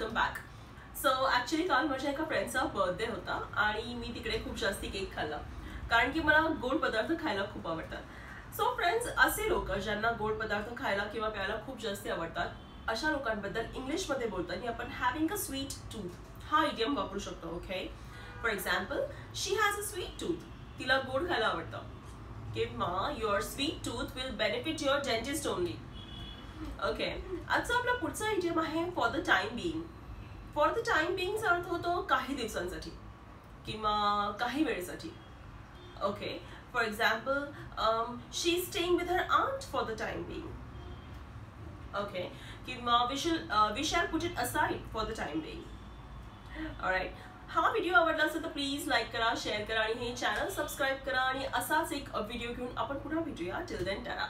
Back so actually काल माझ्या एका फ्रेंडचा बर्थडे होता आणि मी तिकडे खूप जास्ती केक खाल्ला. कारण की मला गोड पदार्थ खायला खूप आवडतात. सो फ्रेंड्स असे लोक ज्यांना गोड पदार्थ खायला किंवा प्यायला खूप जास्ती आवडतात अशा लोकांबद्दल इंग्लिशमध्ये बोलताना आपण हॅविंग अ स्वीट टूथ हा इडियम वापरू शकतो okay for example she has a sweet tooth तिला गोड खायला आवडतं. किंवा your sweet tooth will benefit your dentist only okay आजचा आपला पुढचा आयडियम आहे for the time being for the time बिईंगचा अर्थ होतो काही दिवसांसाठी किंवा काही वेळेसाठी. Okay for example she staying with her aunt for the time being okay किंवा we we shall put it aside for the time being right हा video आवडला असेल तर प्लीज लाईक करा शेअर करा आणि हे चॅनल सबस्क्राईब करा आणि असाच एक व्हिडिओ घेऊन आपण पुन्हा भेटूया. टिल देन टारा